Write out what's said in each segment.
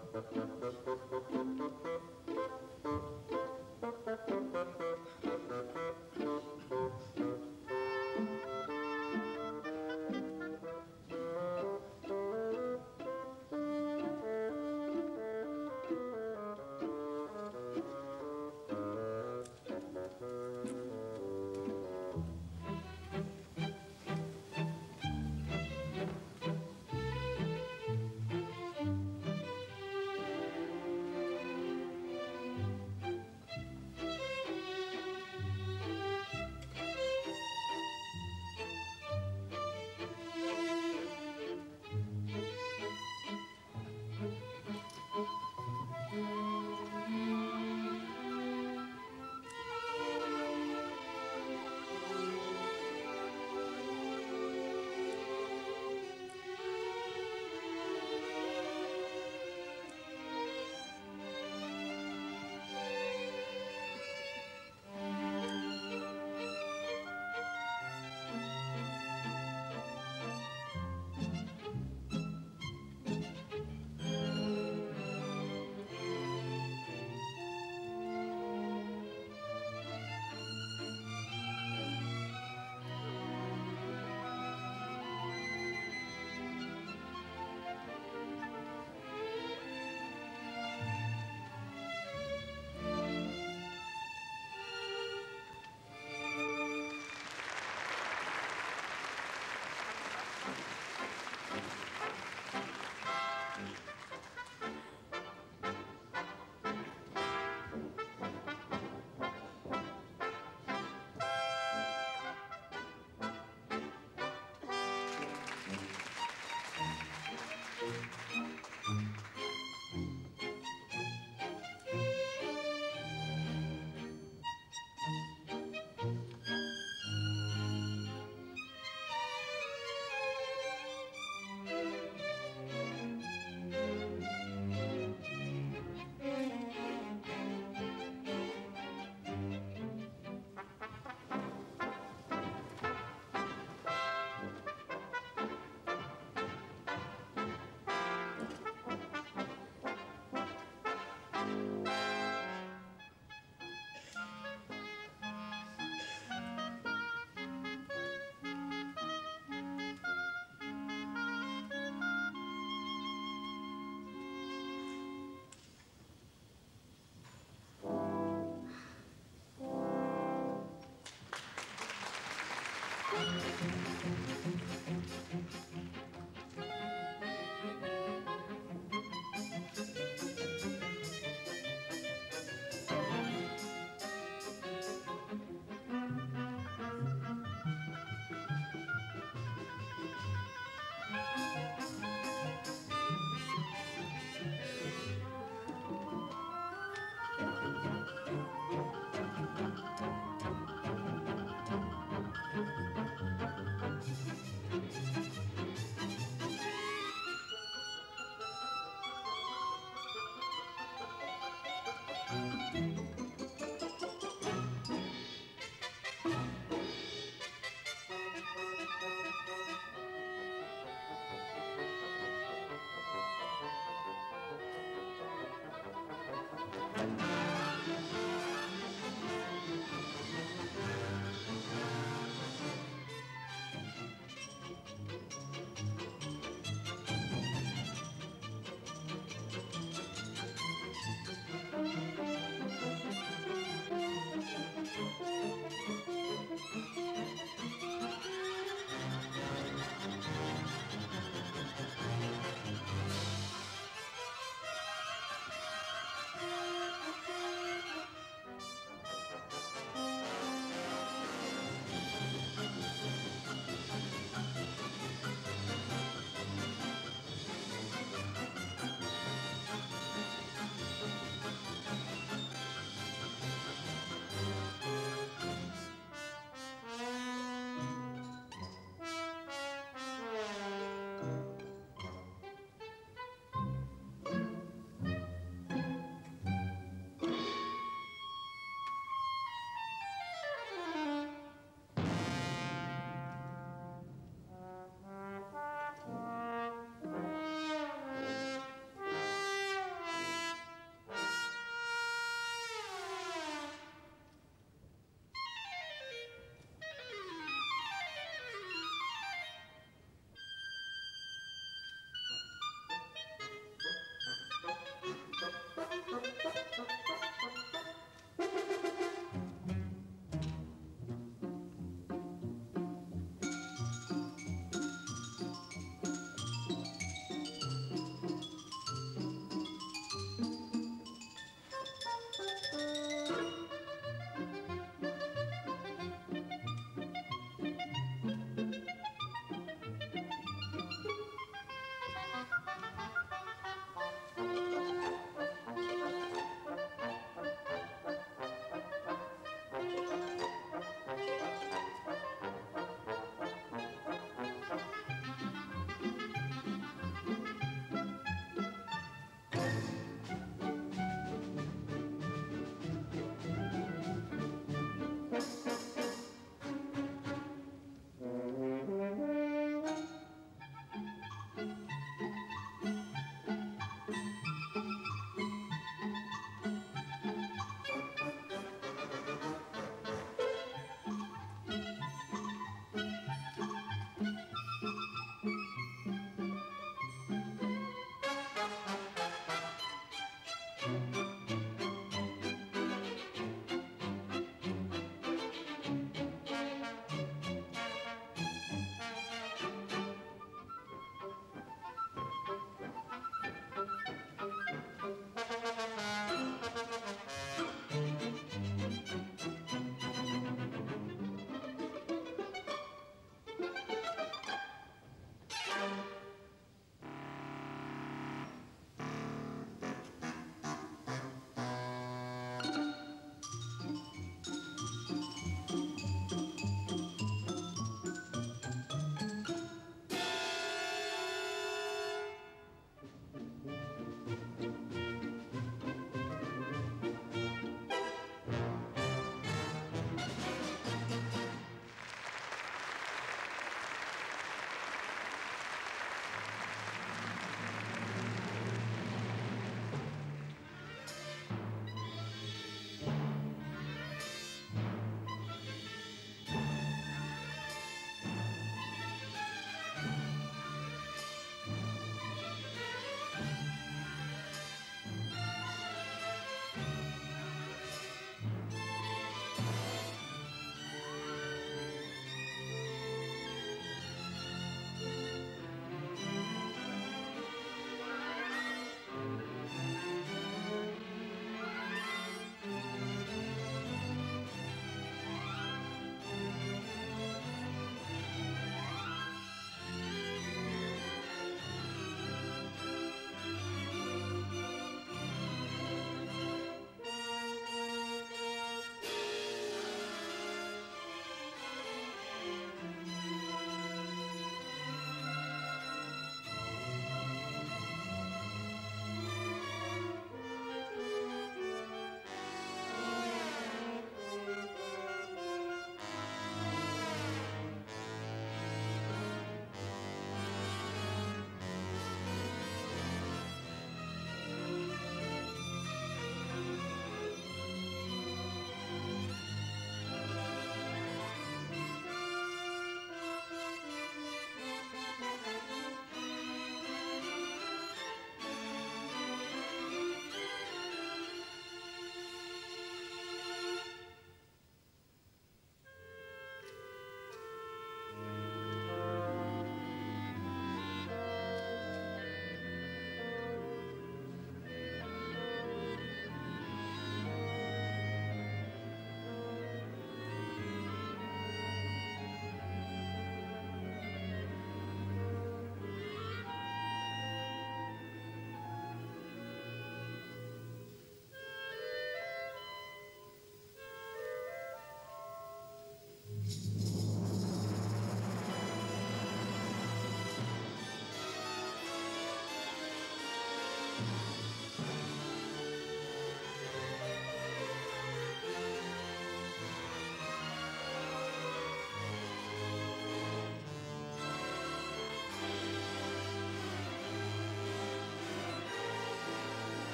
Thank you. Thank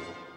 you.